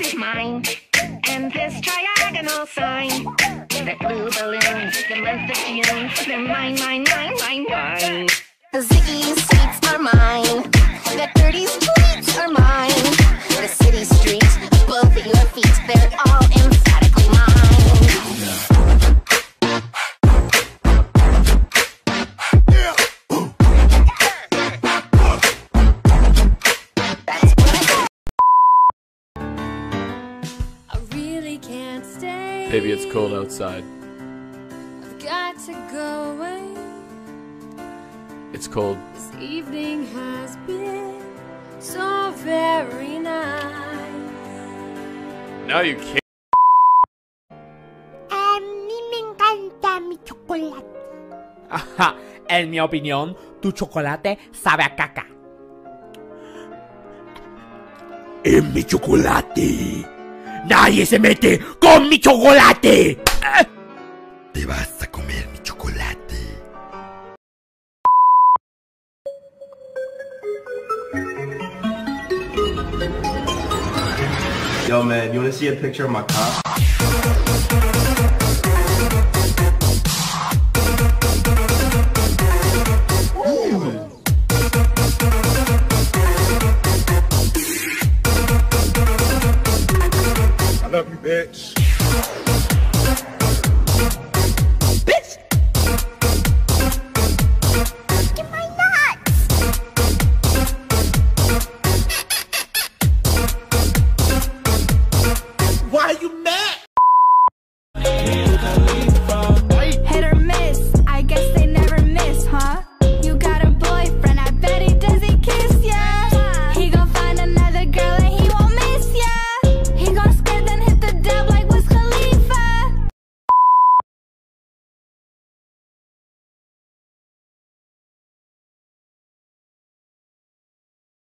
is mine. And this triagonal sign. The blue balloons, the month of June. They're mine, mine, mine, mine. Can't stay. Baby, it's cold outside. I've got to go away. It's cold. This evening has been so very nice. Now you can't. A mí me encanta mi chocolate. Ajá, en mi opinión, tu chocolate sabe a caca. En mi chocolate. Nadie se mete con mi chocolate. Te vas a comer mi chocolate. Yo, man, you wanna see a picture of my cock? bitch.